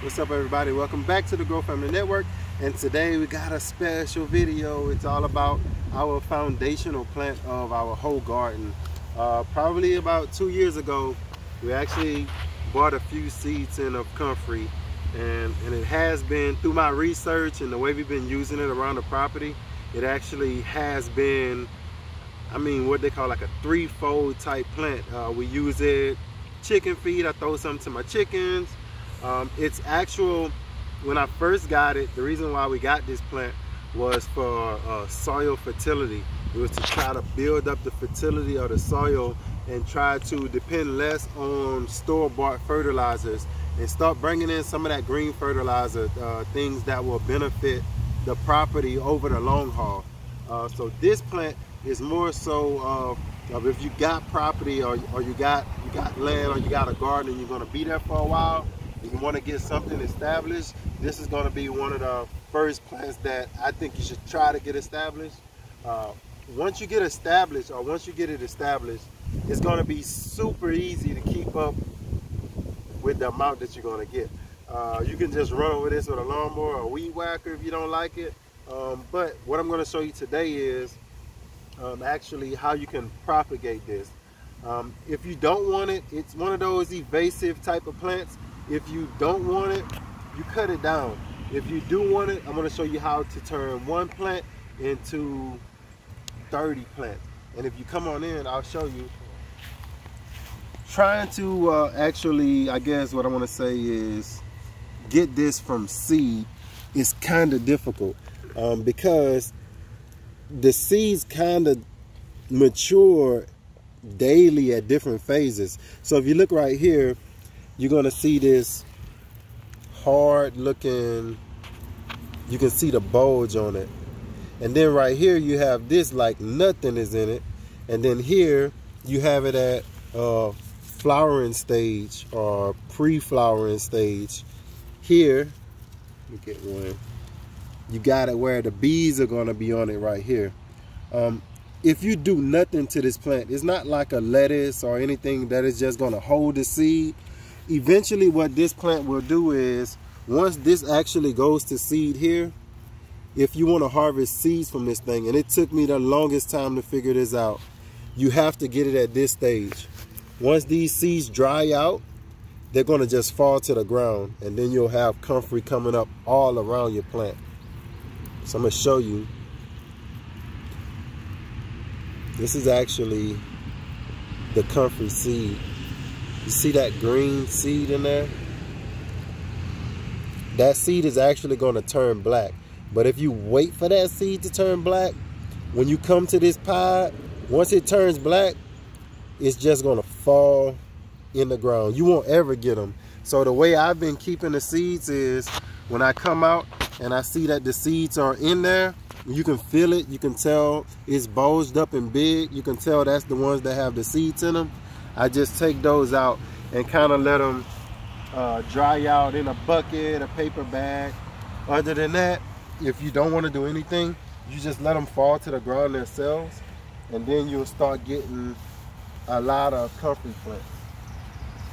What's up everybody? Welcome back to the Grow Family Network and today we got a special video. It's all about our foundational plant of our whole garden. Uh, probably about two years ago we actually bought a few seeds in of comfrey and, and it has been through my research and the way we've been using it around the property it actually has been I mean what they call like a threefold type plant. Uh, we use it chicken feed. I throw some to my chickens. Um, it's actual, when I first got it, the reason why we got this plant was for uh, soil fertility. It was to try to build up the fertility of the soil and try to depend less on store-bought fertilizers and start bringing in some of that green fertilizer, uh, things that will benefit the property over the long haul. Uh, so this plant is more so of if you got property or, or you got you got land or you got a garden and you're going to be there for a while, and you want to get something established, this is going to be one of the first plants that I think you should try to get established. Uh, once you get established or once you get it established, it's going to be super easy to keep up with the amount that you're going to get. Uh, you can just run over this with a lawnmower or a weed whacker if you don't like it. Um, but what I'm going to show you today is um, actually how you can propagate this. Um, if you don't want it, it's one of those evasive type of plants. If you don't want it, you cut it down. If you do want it, I'm to show you how to turn one plant into 30 plants. And if you come on in, I'll show you. Trying to uh, actually, I guess what I want to say is get this from seed is kind of difficult um, because the seeds kind of mature daily at different phases. So if you look right here, you're going to see this hard looking, you can see the bulge on it. And then right here you have this like nothing is in it. And then here you have it at uh, flowering stage or pre-flowering stage. Here, let me get one you got it where the bees are going to be on it right here. Um, if you do nothing to this plant, it's not like a lettuce or anything that is just going to hold the seed. Eventually what this plant will do is, once this actually goes to seed here, if you want to harvest seeds from this thing, and it took me the longest time to figure this out, you have to get it at this stage. Once these seeds dry out, they're going to just fall to the ground, and then you'll have comfrey coming up all around your plant. So I'm going to show you. This is actually the comfrey seed. You see that green seed in there? That seed is actually going to turn black. But if you wait for that seed to turn black, when you come to this pod, once it turns black, it's just going to fall in the ground. You won't ever get them. So the way I've been keeping the seeds is when I come out, and I see that the seeds are in there, you can feel it. You can tell it's bulged up and big. You can tell that's the ones that have the seeds in them. I just take those out and kind of let them uh, dry out in a bucket, a paper bag. Other than that, if you don't want to do anything, you just let them fall to the ground themselves and then you'll start getting a lot of comfrey plants.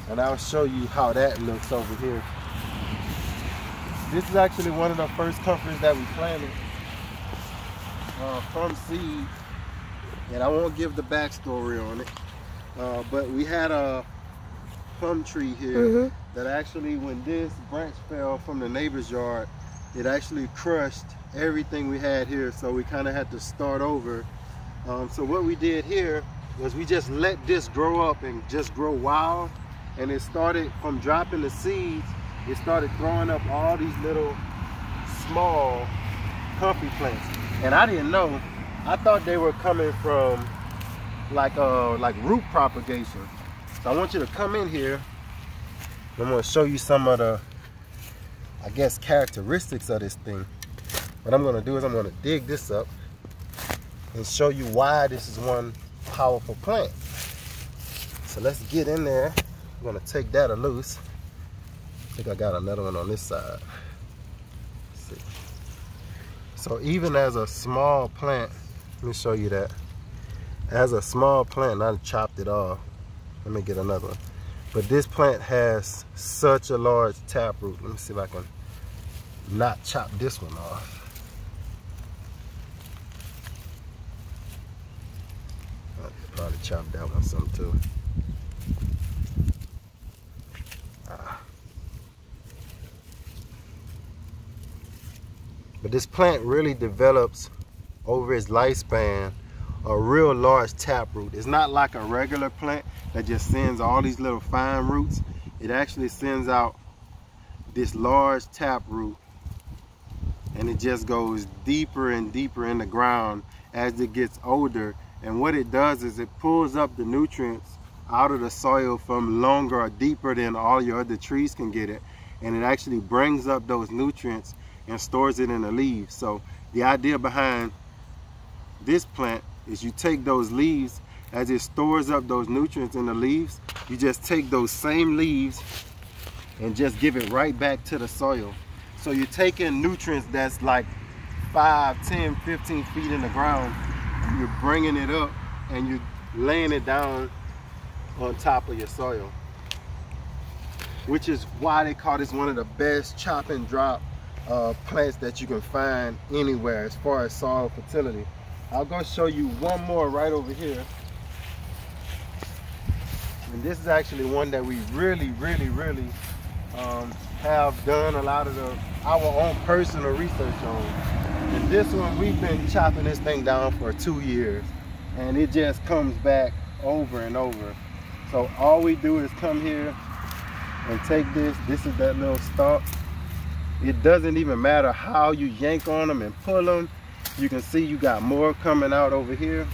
And I'll show you how that looks over here. This is actually one of the first comfreys that we planted uh, from seed. And I won't give the backstory on it. Uh, but we had a plum tree here mm -hmm. that actually, when this branch fell from the neighbor's yard, it actually crushed everything we had here. So we kind of had to start over. Um, so what we did here was we just let this grow up and just grow wild. And it started from dropping the seeds it started throwing up all these little small comfrey plants. And I didn't know. I thought they were coming from like uh like root propagation. So I want you to come in here. I'm gonna show you some of the I guess characteristics of this thing. What I'm gonna do is I'm gonna dig this up and show you why this is one powerful plant. So let's get in there. I'm gonna take that loose. I think I got another one on this side. So even as a small plant, let me show you that. As a small plant, I chopped it off. Let me get another one. But this plant has such a large taproot. Let me see if I can not chop this one off. I'll probably chop that one some too. Ah. But this plant really develops over its lifespan a real large taproot. It's not like a regular plant that just sends all these little fine roots. It actually sends out this large taproot and it just goes deeper and deeper in the ground as it gets older. And what it does is it pulls up the nutrients out of the soil from longer or deeper than all your other trees can get it. And it actually brings up those nutrients and stores it in the leaves. So the idea behind this plant is you take those leaves as it stores up those nutrients in the leaves, you just take those same leaves and just give it right back to the soil. So you're taking nutrients that's like 5, 10, 15 feet in the ground, you're bringing it up and you're laying it down on top of your soil. Which is why they call this one of the best chop and drop uh, plants that you can find anywhere as far as soil fertility. I'll go show you one more right over here. And this is actually one that we really, really, really um, have done a lot of the our own personal research on. And this one, we've been chopping this thing down for two years. And it just comes back over and over. So all we do is come here and take this. This is that little stalk. It doesn't even matter how you yank on them and pull them. You can see you got more coming out over here.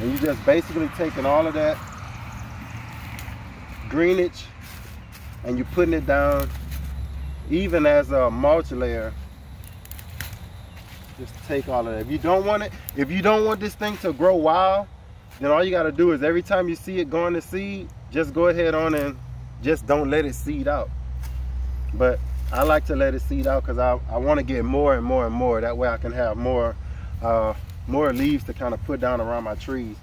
And you just basically taking all of that greenage and you're putting it down even as a mulch layer. Just take all of that. If you don't want it if you don't want this thing to grow wild then all you got to do is every time you see it going to seed just go ahead on and just don't let it seed out. But I like to let it seed out because I, I want to get more and more and more that way I can have more uh, more leaves to kind of put down around my trees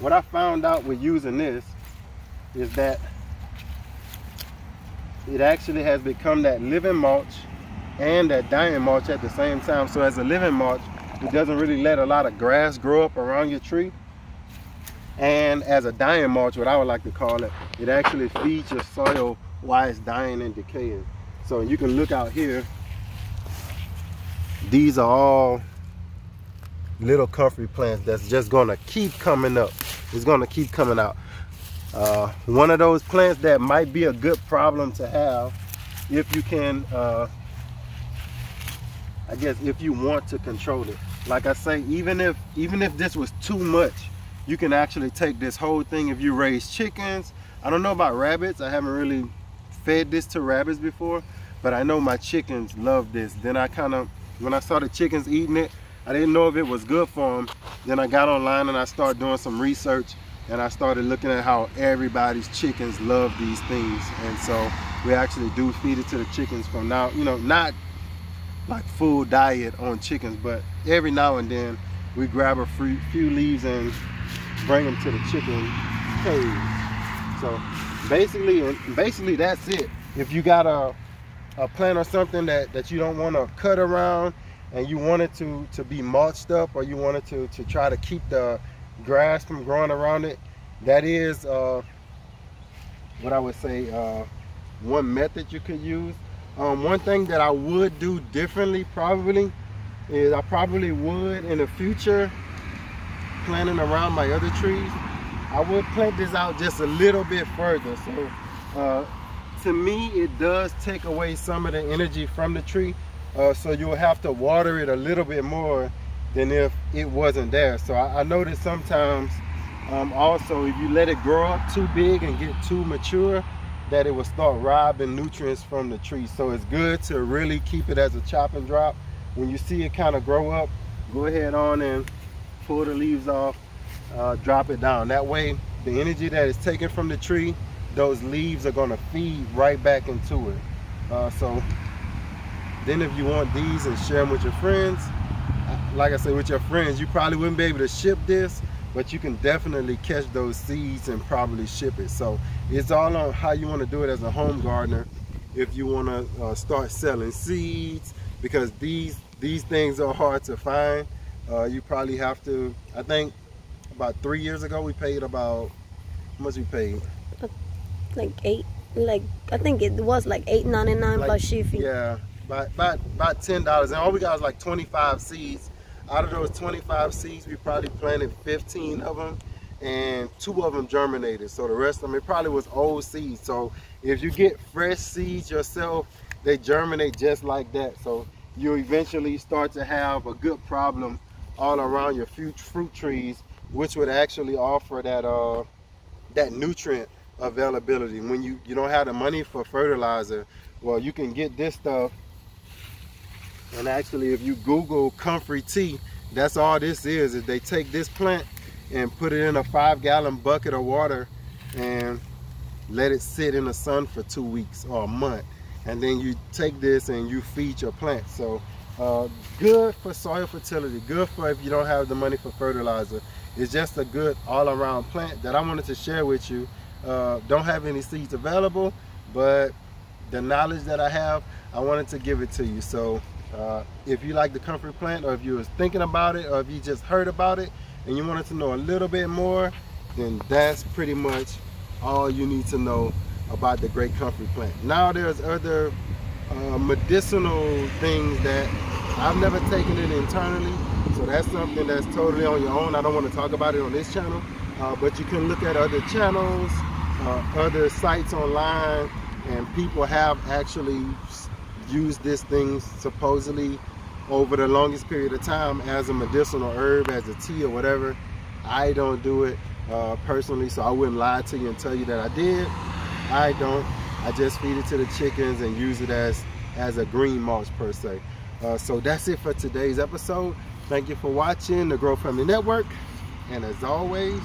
what I found out with using this is that it actually has become that living mulch and that dying mulch at the same time. So as a living mulch, it doesn't really let a lot of grass grow up around your tree. And as a dying mulch, what I would like to call it, it actually feeds your soil while it's dying and decaying. So you can look out here. These are all little comfrey plants that's just gonna keep coming up. It's gonna keep coming out. Uh, one of those plants that might be a good problem to have if you can, uh, I guess if you want to control it. Like I say, even if, even if this was too much, you can actually take this whole thing if you raise chickens. I don't know about rabbits. I haven't really fed this to rabbits before, but I know my chickens love this. Then I kind of, when I saw the chickens eating it, I didn't know if it was good for them. Then I got online and I started doing some research and I started looking at how everybody's chickens love these things and so we actually do feed it to the chickens from now you know not like full diet on chickens but every now and then we grab a few leaves and bring them to the chicken cage so basically basically that's it. If you got a a plant or something that that you don't want to cut around and you want it to to be mulched up or you want it to to try to keep the grass from growing around it that is uh, what I would say uh, one method you could use. Um, one thing that I would do differently probably is I probably would in the future planting around my other trees I would plant this out just a little bit further so uh, to me it does take away some of the energy from the tree uh, so you'll have to water it a little bit more than if it wasn't there. So I, I noticed sometimes um, also if you let it grow up too big and get too mature, that it will start robbing nutrients from the tree. So it's good to really keep it as a chop and drop. When you see it kind of grow up, go ahead on and pull the leaves off, uh, drop it down. That way, the energy that is taken from the tree, those leaves are gonna feed right back into it. Uh, so then if you want these and share them with your friends, like I said, with your friends, you probably wouldn't be able to ship this, but you can definitely catch those seeds and probably ship it. So it's all on how you want to do it as a home gardener. If you want to uh, start selling seeds, because these these things are hard to find. Uh, you probably have to, I think about three years ago, we paid about, how much we paid? Like eight, like, I think it was like eight ninety nine like, plus shipping. Yeah, about, about, about $10. And all we got was like 25 seeds. Out of those 25 seeds, we probably planted 15 of them and two of them germinated. So the rest of them, it probably was old seeds. So if you get fresh seeds yourself, they germinate just like that. So you eventually start to have a good problem all around your fruit trees, which would actually offer that uh, that nutrient availability. When you, you don't have the money for fertilizer, well, you can get this stuff. And actually, if you Google comfrey tea, that's all this is, is they take this plant and put it in a five gallon bucket of water and let it sit in the sun for two weeks or a month and then you take this and you feed your plants. So uh, good for soil fertility, good for if you don't have the money for fertilizer. It's just a good all-around plant that I wanted to share with you. Uh, don't have any seeds available, but the knowledge that I have, I wanted to give it to you. So uh, if you like the comfrey plant or if you was thinking about it or if you just heard about it and you wanted to know a little bit more, then that's pretty much all you need to know about the great comfrey plant. Now there's other uh, medicinal things that I've never taken it internally, so that's something that's totally on your own. I don't want to talk about it on this channel, uh, but you can look at other channels, uh, other sites online, and people have actually used this thing supposedly over the longest period of time as a medicinal herb, as a tea or whatever. I don't do it uh, personally, so I wouldn't lie to you and tell you that I did. I don't. I just feed it to the chickens and use it as, as a green mulch per se. Uh, so that's it for today's episode. Thank you for watching the Grow Family Network. And as always,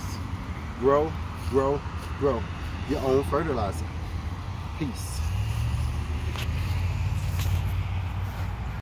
grow, grow, grow your own fertilizer. Peace.